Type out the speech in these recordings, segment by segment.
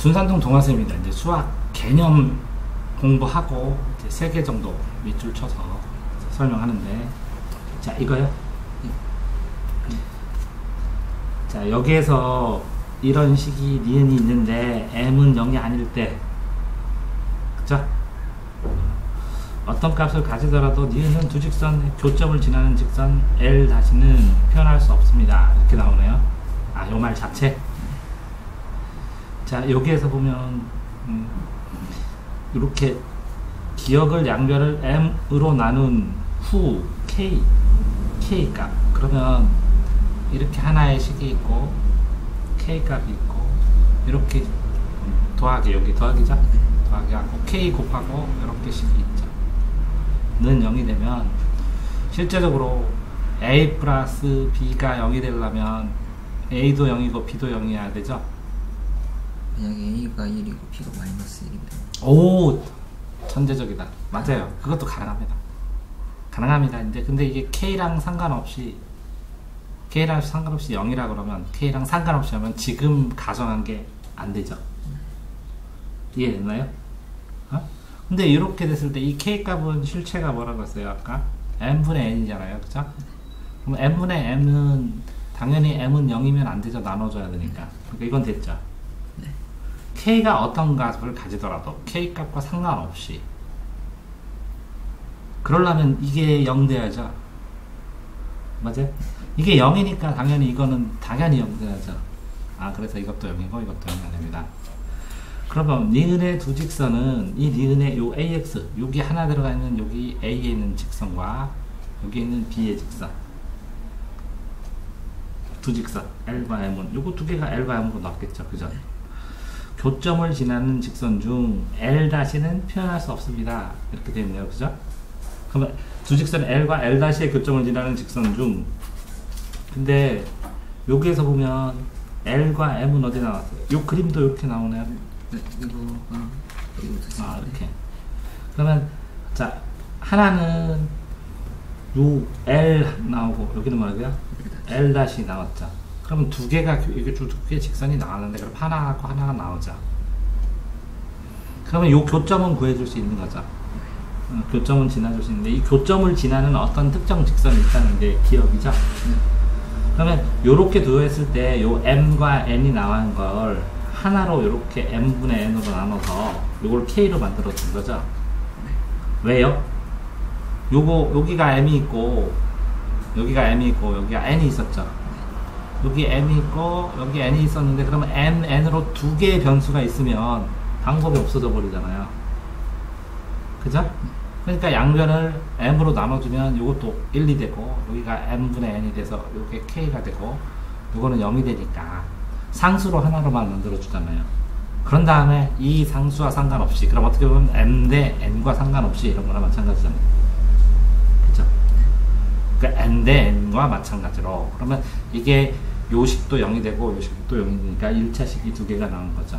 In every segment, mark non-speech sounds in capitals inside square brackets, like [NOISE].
둔산동 동화쌤입니다. 이제 수학 개념 공부하고 이제 세 개 정도 밑줄 쳐서 설명하는데 자 이거요. 자 여기에서 이런 식이 니은이 있는데 m은 0이 아닐 때 그죠? 어떤 값을 가지더라도 니은은 두 직선 교점을 지나는 직선 L 다시는 표현할 수 없습니다. 이렇게 나오네요. 아, 요 말 자체. 자, 여기에서 보면 음, 이렇게 기억을 양변을 m으로 나눈 후 k k 값. 그러면 이렇게 하나의 식이 있고 k 값이 있고 이렇게 더하기 여기 더하기죠? 더하기 하고 k 곱하고 이렇게 식이 있죠. 는 0이 되면 실제적으로 a 플러스 b가 0이 되려면 a도 0이고 b도 0이어야 되죠 만약에 A가 1이고 B가 마이너스 1이면 오 천재적이다. 맞아요. 그것도 가능합니다. 가능합니다. 이제 근데 이게 k랑 상관없이 k랑 상관없이 0이라 그러면 k랑 상관없이 하면 지금 가정한 게 안 되죠. 이해됐나요? 어? 근데 이렇게 됐을 때 이 k 값은 실체가 뭐라고 했어요 아까? N분의 n이잖아요. 그죠? 그럼 n분의 m은 당연히 m은 0이면 안 되죠. 나눠줘야 되니까. 그러니까 이건 됐죠 k가 어떤 값을 가지더라도 k 값과 상관없이 그러려면 이게 0 돼야죠. 맞아요? 이게 0이니까 당연히 이거는 당연히 0 돼야죠. 아 그래서 이것도 0이고 이것도 0이 됩니다. 그러면 니은의 두 직선은 이 니은의 요 ax 여기 하나 들어가 있는 여기 a에 있는 직선과 여기 있는 b의 직선. 두 직선 L과 M은. 요거 두 개가 L과 M으로 나왔겠죠. 그죠 교점을 지나는 직선 중 L-는 표현할 수 없습니다. 이렇게 되어 있네요. 그죠? 그러면 두 직선 L과 L-의 교점을 지나는 직선 중. 근데 여기에서 보면 L과 M은 어디 나왔어요? 요 그림도 이렇게 나오네요. 네, 이거 두아 개. 이렇게. 그러면 자 하나는 요 L 나오고 여기는 뭐라고요? L 다시 나왔죠. 그러면 두 개가 교- 이게 두개 직선이 나왔는데 그럼 하나하고 하나가 나오죠. 그러면 요 교점은 구해줄 수 있는 거죠. 어, 교점은 지나줄 수 있는데 이 교점을 지나는 어떤 특정 직선이 있다는 게 기억이죠. 그러면 요렇게 두었을 때 요 m과 n이 나온 걸 하나로 요렇게 m분의 n으로 나눠서 요걸 k로 만들어 준 거죠. 왜요? 요거 여기가 m이 있고 여기가 m이 있고 여기가 n이 있었죠. 여기 m이 있고 여기 n이 있었는데 그러면 m n으로 두 개의 변수가 있으면 방법이 없어져 버리잖아요. 그죠? 그러니까 양변을 m으로 나눠주면 이것도 1이 되고 여기가 m분의 n이 돼서 이게 k가 되고 이거는 0이 되니까 상수로 하나로만 만들어 주잖아요. 그런 다음에 이 상수와 상관없이 그럼 어떻게 보면 m 대 n과 상관없이 이런 거나 마찬가지잖아요. 그죠? 그러니까 n 대 n과 마찬가지로 그러면 이게 요식도 0이 되고 요식도 0이 되니까 1차식이 두 개가 나온 거죠.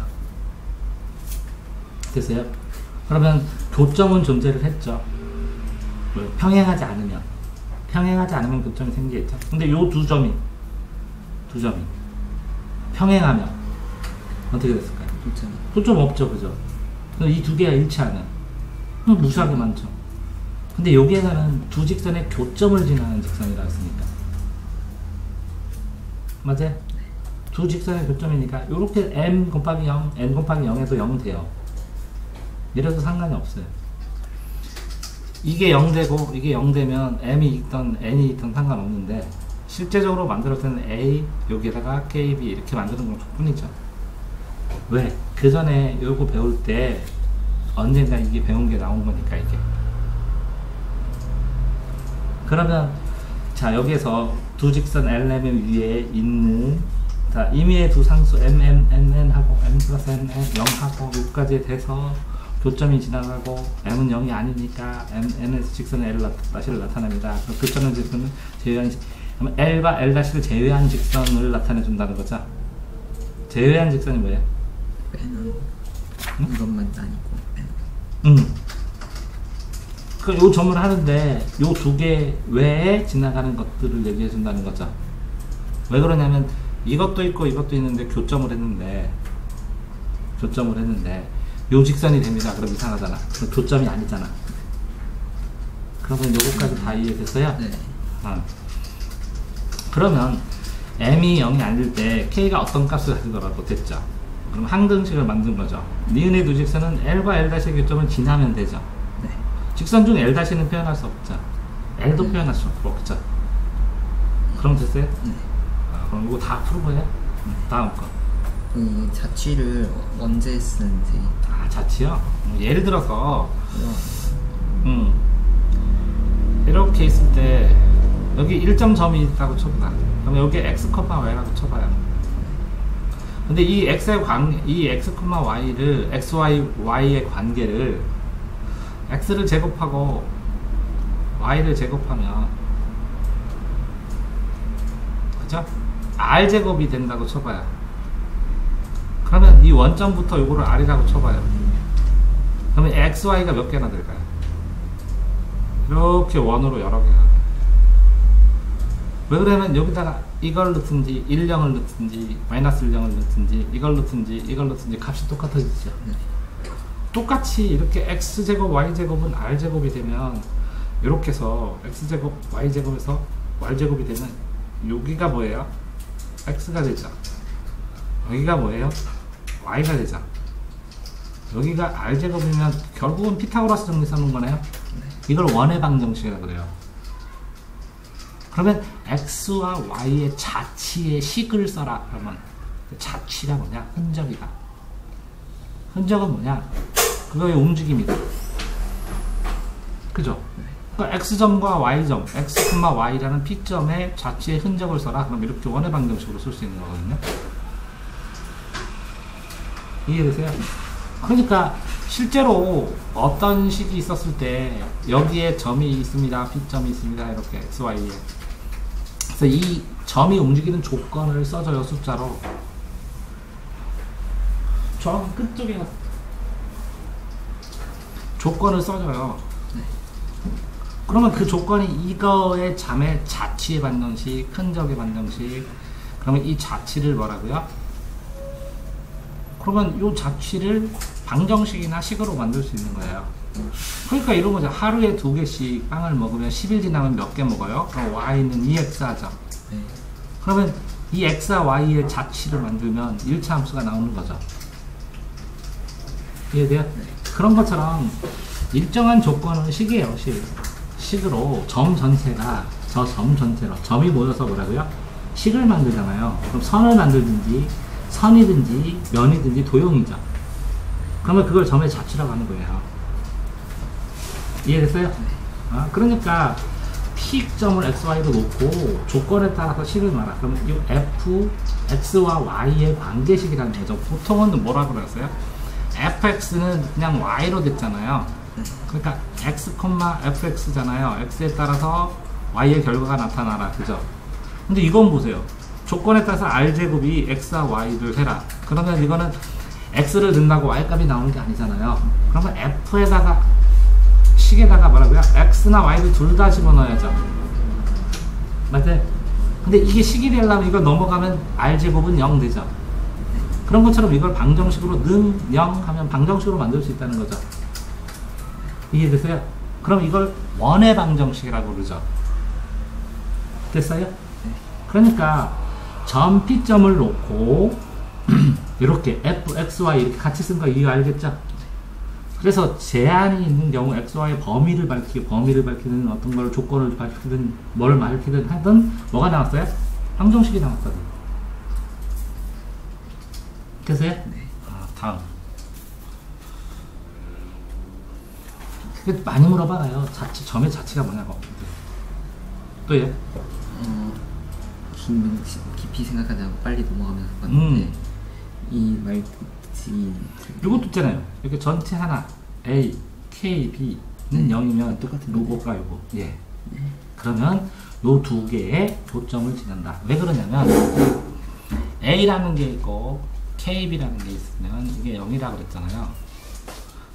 됐어요? 그러면 교점은 존재를 했죠. 뭐, 평행하지 않으면 평행하지 않으면 교점이 생기겠죠. 근데 요 두 점이 두 점이 평행하면 어떻게 됐을까요? 교점 없죠, 그죠? 이 두 개가 일치하는 무수하게 많죠. 근데 여기에서는 두 직선의 교점을 지나는 직선이라 했으니까 맞아요? 두 직선의 교점이니까 이렇게 m 곱하기 0, n 곱하기 0에도 0 돼요. 이래도 상관이 없어요. 이게 0 되고 이게 0 되면 m이 있던 n이 있던 상관없는데 실제적으로 만들었을 때는 a 여기에다가 kb 이렇게 만드는 것 뿐이죠. 왜? 그 전에 요거 배울 때 언젠가 이게 배운 게 나온 거니까 이게. 그러면 자 여기에서 두 직선 LM 위에 있는 자 임의의 두 상수 M, M, N, N 하고 M 플러스 N, N 0 하고 여기까지 돼서 교점이 지나가고 M은 0이 아니니까 M, N에서 직선 L 다시를 나타냅니다. 그 교점은 직선은 제외한 L과 L 다시를 제외한 직선을 나타내 준다는 거죠. 제외한 직선이 뭐예요? 이것만 아니고 N. 음. 그 요 점을 하는데 요 두 개 외에 지나가는 것들을 얘기해 준다는 거죠. 왜 그러냐면 이것도 있고 이것도 있는데 교점을 했는데 교점을 했는데 요 직선이 됩니다. 그럼 이상하잖아. 그럼 교점이 아니잖아. 그러면 요거까지 다 이해됐어요? 네. 어. 그러면 m이 0이 아닐 때 k가 어떤 값을 가지더라도 됐죠. 그럼 항등식을 만든 거죠. 니은의 두 직선은 l과 l-의 교점을 지나면 되죠. 네. 직선 중 l-는 표현할 수 없죠. l도 음. 표현할 수 없죠. 그럼 됐어요? 네. 아, 그럼 이거 다 푸는 거예요? 다음 거. 그 자취를 언제 쓰는지. 아, 자치요? 음, 예를 들어서, 이런. 음, 이렇게 있을 때, 여기 일점 점이 있다고 쳐봐. 그럼 여기 x, y라고 쳐봐요. 근데 이 x의 관, 이 x, y를, x, y, y의 관계를, x를 제곱하고, y를 제곱하면, 그죠? r 제곱이 된다고 쳐봐요. 그러면 이 원점부터 요거를 r이라고 쳐봐요. 그러면 x, y가 몇 개나 될까요? 이렇게 원으로 여러 개가. 왜 그러면 여기다가 이걸 넣든지 1영을 넣든지 마이너스 1영을 넣든지 이걸 넣든지 이걸 넣든지 값이 똑같아지죠. 네. 똑같이 이렇게 x제곱 y제곱은 r제곱이 되면 이렇게 해서 x제곱 y제곱에서 y제곱이 되면 여기가 뭐예요? x가 되죠. 여기가 뭐예요? y가 되죠. 여기가 r제곱이면 결국은 피타고라스 정리 써놓은 거네요. 이걸 원의 방정식이라고 그래요. 그러면 x와 y의 자치의 식을 써라. 그러면 그 자치가 뭐냐? 흔적이다. 흔적은 뭐냐? 그거의 움직임이다. 그죠? 그러니까 x점과 y점, x, y라는 p점의 자치의 흔적을 써라. 그럼 이렇게 원의 방정식으로 쓸 수 있는 거거든요. 이해되세요? 그러니까 실제로 어떤 식이 있었을 때 여기에 점이 있습니다. p점이 있습니다. 이렇게 x, y에. 그래서 이 점이 움직이는 조건을 써줘요. 숫자로. 저 끝쪽에 조건을 써줘요. 그러면 그 조건이 이거의 잠의 자치의 반정식, 흔적의 반정식. 그러면 이 자치를 뭐라고요? 그러면 이 자치를 방정식이나 식으로 만들 수 있는 거예요. 그러니까 이런 거죠. 하루에 두 개씩 빵을 먹으면 10일 지나면 몇 개 먹어요? 그럼 y는 2x 하죠. 네. 그러면 이 x와 y의 자치를 만들면 1차 함수가 나오는 거죠. 이해돼요? 그런 것처럼 일정한 조건은 식이에요, 식. 식으로 점 전체가 저 점 전체로 점이 모여서 뭐라고요? 식을 만들잖아요. 그럼 선을 만들든지 선이든지 면이든지 도형이죠. 그러면 그걸 점의 자치라고 하는 거예요. 이해됐어요? 아, 그러니까 P점을 XY로 놓고 조건에 따라서 식을 말아. 그러면 이 F, X와 Y의 관계식이라는 거죠. 보통은 뭐라 그랬어요? Fx는 그냥 y로 됐잖아요. 그러니까 x, fx잖아요. x에 따라서 y의 결과가 나타나라. 그죠? 근데 이건 보세요. 조건에 따라서 r제곱이 x와 y를 해라. 그러면 이거는 x를 넣는다고 y값이 나오는 게 아니잖아요. 그러면 f에다가 식에다가 뭐라고요? x나 y를 둘 다 집어넣어야죠. 맞아요? 근데 이게 식이 되려면 이거 넘어가면 r제곱은 0 되죠. 그런 것처럼 이걸 방정식으로 는, 0 하면 방정식으로 만들 수 있다는 거죠. 이해되세요? 그럼 이걸 원의 방정식이라고 그러죠. 됐어요? 그러니까 점 P점을 놓고 [CLEARS THROAT] 이렇게 f, x, y 이렇게 같이 쓴 거 이거 알겠죠? 그래서 제한이 있는 경우 x, y의 범위를 밝히고 범위를 밝히는 어떤 걸 조건을 밝히든 뭘 밝히든 하든 뭐가 나왔어요? 방정식이 나왔거든. 됐어요? 아, 다음. 그 많이 물어봐요. 자치, 점의 자치가 뭐냐고. 또 예? 어, 긴, 깊이 생각하지 않고 빨리 넘어가면서 봤는데 음. 이 말투지 이것도 있잖아요. 이렇게 전체 하나 A, K, B는 네. 0이면 똑같은 요거가 요거. 예. 그러면 요 두 개의 교점을 지난다. 왜 그러냐면 A라는 게 있고 KB라는 게 있으면 이게 0이라고 그랬잖아요.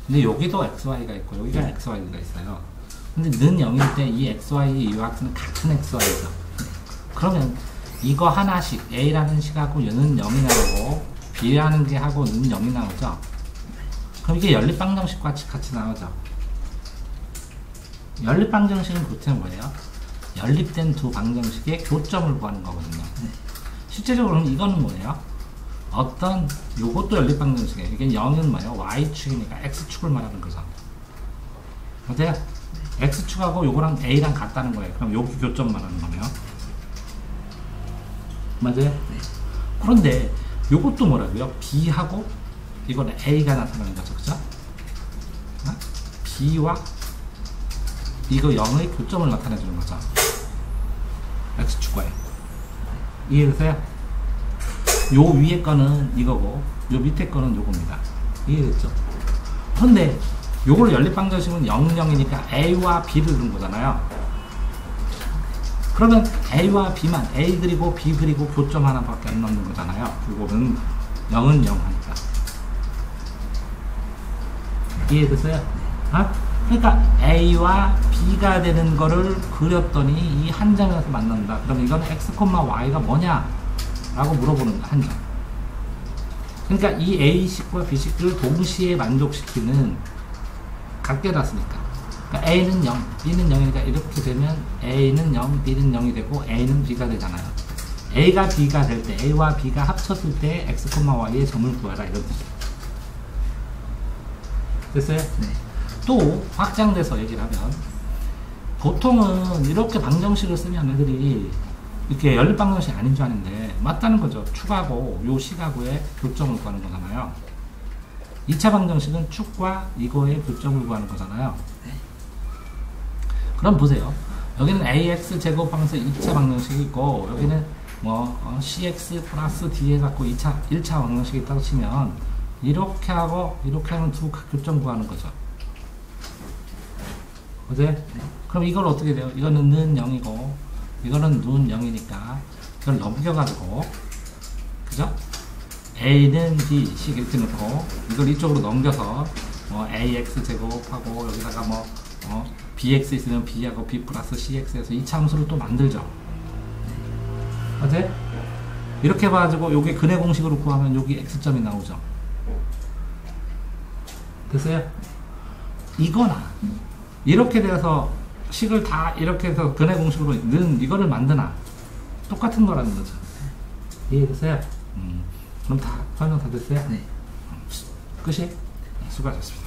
근데 여기도 XY가 있고 여기가 XY가 있어요. 근데 는 0일 때 이 XY 이 ax는 같은 XY죠. 그러면 이거 하나씩 A라는 식하고 얘는 0이 나오고 B라는 게 하고 는 0이 나오죠. 그럼 이게 연립방정식과 같이, 나오죠. 연립방정식은 보통 뭐예요? 연립된 두 방정식의 교점을 구하는 거거든요. 실제적으로는 이거는 뭐예요? 어떤 요것도 연립방정식이에요. 이게 0은 뭐예요? y축이니까 x축을 말하는 거죠. 어때요? x축하고 요거랑 a랑 같다는 거예요. 그럼 여기 교점 말하는 거네요. 맞아요? 그런데 요것도 뭐라고요? b하고 이건 a가 나타나는 거죠. 그죠? 어? b와 이거 0의 교점을 나타내 주는 거죠. x축과에. 이해되세요? 요 위에 거는 이거고 요 밑에 거는 요겁니다. 이해됐죠? 그런데 요걸 연립방정식은 0, 0이니까 a와 b를 넣은 거잖아요. 그러면 a와 b만 a 그리고 b 그리고 교점 하나밖에 안 넣는 거잖아요. 요거는 0은 0 하니까. 이해됐어요? 아? 그러니까 a와 b가 되는 거를 그렸더니 이 한 장에서 만난다. 그럼 이건 x, y가 뭐냐? 라고 물어보는 한 장. 그러니까 이 a식과 b식을 동시에 만족시키는 같게 놨으니까. 그러니까 a는 0, b는 0이니까 이렇게 되면 a는 0, b는 0이 되고 a는 b가 되잖아요. a가 b가 될 때, a와 b가 합쳤을 때 x, y의 점을 구하라 이런 뜻이에요. 됐어요? 네. 또 확장돼서 얘기를 하면 보통은 이렇게 방정식을 쓰면 애들이 이렇게 연립 방정식 아닌 줄 아는데 맞다는 거죠. 축하고 요 시가구의 교점을 구하는 거잖아요. 2차 방정식은 축과 이거의 교점을 구하는 거잖아요. 그럼 보세요. 여기는 ax 제곱하면서 2차 방정식이 있고 여기는 뭐 어, cx 플러스 d 해갖고 2차 1차 방정식이 있다고 치면 이렇게 하고 이렇게 하면 두 교점 구하는 거죠. 어제? 그럼 이걸 어떻게 돼요? 이거는 는 0이고 이거는 눈 0이니까 이걸 넘겨가지고 그죠? a는 b 식 이렇게 놓고 이걸 이쪽으로 넘겨서 뭐 ax 제곱하고 여기다가 뭐 어, bx 있으면 b하고 b 플러스 cx에서 이 참수를 또 만들죠. 어제? 이렇게 해가지고 요게 근해 공식으로 구하면 여기 x점이 나오죠. 됐어요? 이거나 이렇게 돼서 식을 다 이렇게 해서 근해 공식으로 는 이거를 만드나 똑같은 거라는 거죠. 이해됐어요? 음, 그럼 다 설명 다 됐어요? 네. 끝이? 수고하셨습니다.